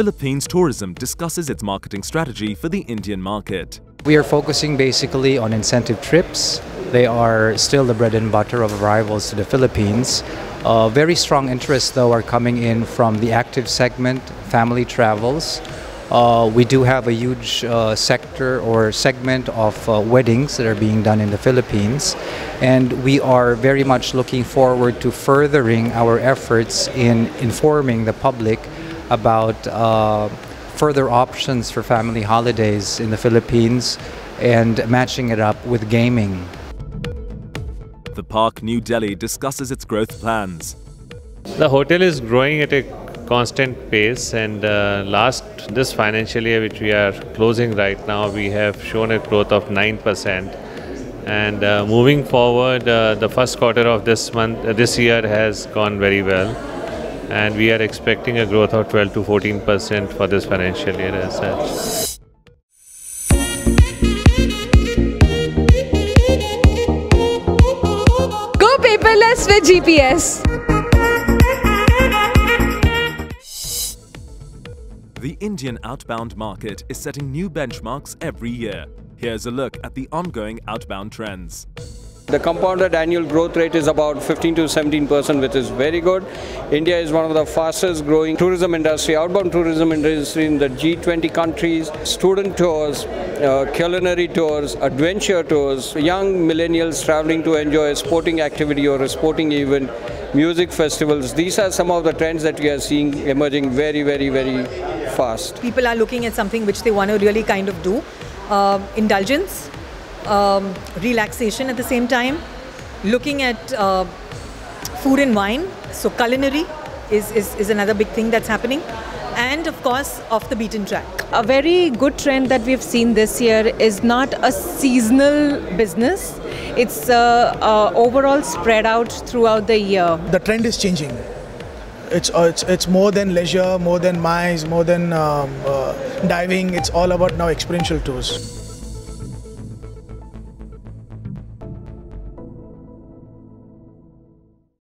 Philippines Tourism discusses its marketing strategy for the Indian market. We are focusing basically on incentive trips. They are still the bread and butter of arrivals to the Philippines. Uh, very strong interests, though, are coming in from the active segment, family travels. Uh, we do have a huge uh, sector or segment of uh, weddings that are being done in the Philippines, and we are very much looking forward to furthering our efforts in informing the public about uh, further options for family holidays in the Philippines and matching it up with gaming. The Park New Delhi discusses its growth plans. The hotel is growing at a constant pace and uh, last this financial year which we are closing right now we have shown a growth of 9% and uh, moving forward uh, the first quarter of this month uh, this year has gone very well and we are expecting a growth of 12 to 14% for this financial year as such. Go paperless with GPS. The Indian outbound market is setting new benchmarks every year. Here's a look at the ongoing outbound trends. The compounded annual growth rate is about 15 to 17 percent, which is very good. India is one of the fastest growing tourism industry, outbound tourism industry in the G20 countries. Student tours, uh, culinary tours, adventure tours, young millennials traveling to enjoy a sporting activity or a sporting event, music festivals. These are some of the trends that we are seeing emerging very, very, very fast. People are looking at something which they want to really kind of do. Uh, indulgence, um, relaxation at the same time, looking at uh, food and wine, so culinary is, is, is another big thing that's happening, and of course, off the beaten track. A very good trend that we've seen this year is not a seasonal business. It's uh, uh, overall spread out throughout the year. the trend is changing. It's, uh, it's, it's more than leisure, more than MICE, more than um, uh, diving. It's all about now experiential tours.